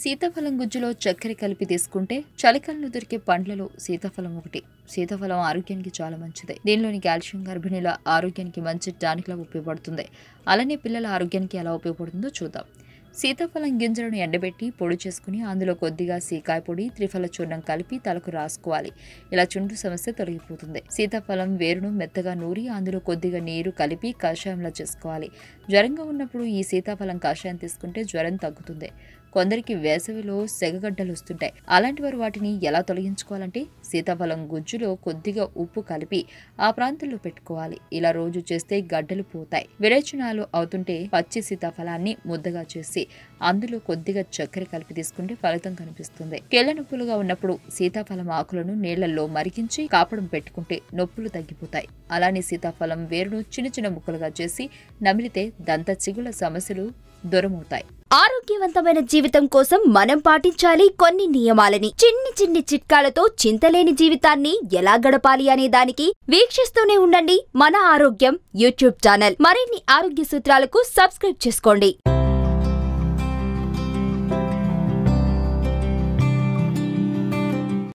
సీతాఫలం గుజ్జులో చక్కెర కలిపి తీసుకుంటే చలికాలంలో దొరికే పండ్లలో సీతాఫలం ఒకటి. సీతాఫలం ఆరోగ్యానికి చాలా మంచిది. దీనిలోని కాల్షియం గర్భిణీల ఆరోగ్యానికి మంచి టానిక్లా ఉపయోగపడుతుంది. అలానే పిల్లల ఆరోగ్యానికి ఎలా ఉపయోగపడుతుందో చూద్దాం. సీతాఫలం గింజలను ఎండబెట్టి పొడి చేసుకుని అందులో కొద్దిగా సీకాయ పొడి త్రిఫల చూర్ణం కలిపి తలకు రాసుకోవాలి. ఇలా చుండు సమస్య తొలగిపోతుంది. సీతాఫలం వేరును మెత్తగా నూరి అందులో కొద్దిగా నీరు కలిపి కషాయంలా చేసుకోవాలి. జ్వరంగా ఉన్నప్పుడు ఈ సీతాఫలం కషాయం తీసుకుంటే జ్వరం తగ్గుతుంది. కొందరికి వేసవిలో సెగగడ్డలు వస్తుంటాయి. అలాంటి వారు వాటిని ఎలా తొలగించుకోవాలంటే సీతాఫలం గుజ్జులో కొద్దిగా ఉప్పు కలిపి ఆ ప్రాంతంలో పెట్టుకోవాలి. ఇలా రోజు చేస్తే గడ్డలు పోతాయి. విరేచనాలు అవుతుంటే పచ్చి సీతాఫలాన్ని ముద్దగా చేసి అందులో కొద్దిగా చక్కెర కలిపి తీసుకుంటే ఫలితం కనిపిస్తుంది. కీళ్ళ నొప్పులుగా ఉన్నప్పుడు సీతాఫలం ఆకులను నీళ్ళలో మరిగించి కాపడం పెట్టుకుంటే నొప్పులు తగ్గిపోతాయి. అలానే సీతాఫలం వేరును చిన్న చిన్న ముక్కలుగా చేసి నమిలితే దంత చిగుల సమస్యలు దూరమవుతాయి. ఆరోగ్యవంతమైన జీవితం కోసం మనం పాటించాలి కొన్ని నియమాలని. చిన్ని చిన్ని చిట్కాలతో చింతలేని జీవితాన్ని ఎలా గడపాలి అనే దానికి వీక్షిస్తూనే ఉండండి మన ఆరోగ్యం యూట్యూబ్ ఛానల్. మరిన్ని ఆరోగ్య సూత్రాలకు సబ్స్క్రైబ్ చేసుకోండి.